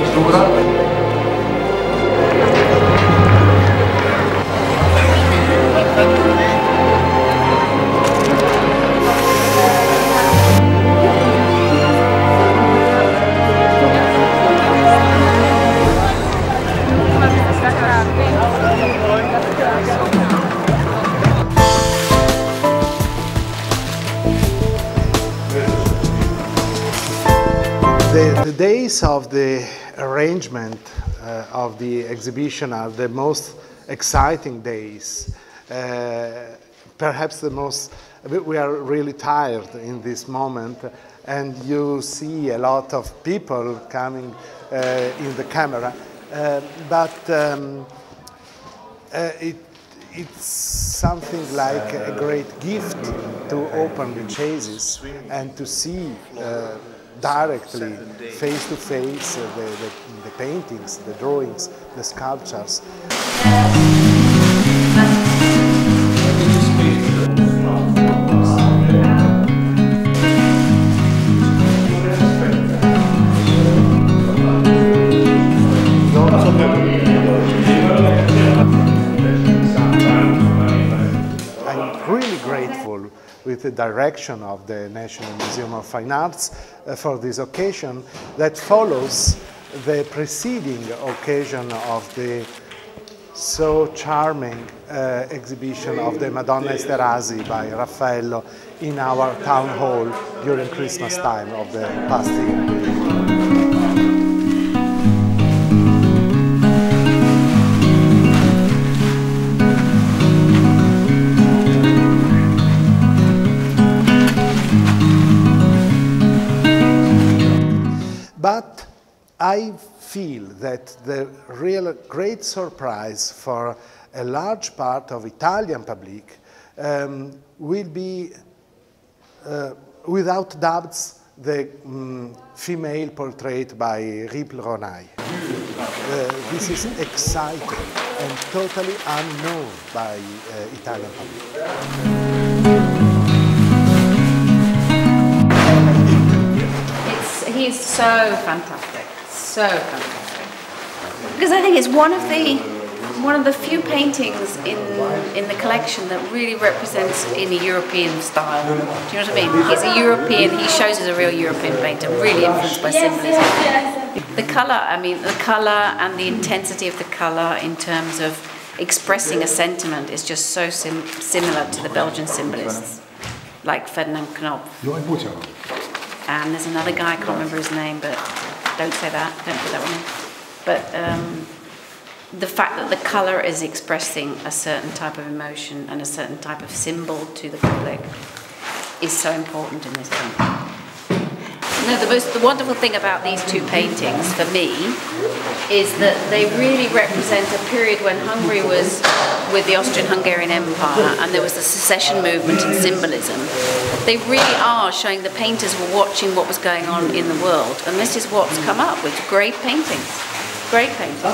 misura The, the days of the arrangement uh, of the exhibition are the most exciting days. Uh, perhaps the most, we are really tired in this moment, and you see a lot of people coming uh, in the camera. Uh, but um, uh, it, it's something like a great gift to open the chases and to see uh, directly, face to face, uh, the, the, the paintings, the drawings, the sculptures. I'm really grateful with the direction of the National Museum of Fine Arts uh, for this occasion that follows the preceding occasion of the so charming uh, exhibition of the Madonna Esterhazy by Raffaello in our town hall during Christmas time of the past year. But I feel that the real great surprise for a large part of Italian public um, will be, uh, without doubts, the um, female portrait by Rippl-Rónai. Uh, this is exciting and totally unknown by uh, Italian public. It's, so fantastic, so fantastic. Because I think it's one of the one of the few paintings in in the collection that really represents in a European style. Do you know what I mean? He's a European. He shows as a real European painter, really influenced by symbolism. The color, I mean, the color and the intensity of the color in terms of expressing a sentiment is just so sim- similar to the Belgian symbolists, like Ferdinand Khnopff. And there's another guy, I can't remember his name, but don't say that, don't put that one in. But um, the fact that the colour is expressing a certain type of emotion and a certain type of symbol to the public is so important in this painting. No, the most the wonderful thing about these two paintings for me is that they really represent a period when Hungary was with the Austrian-Hungarian Empire and there was the secession movement and symbolism. They really are showing the painters were watching what was going on in the world, and this is what's come up with great paintings. Great paintings.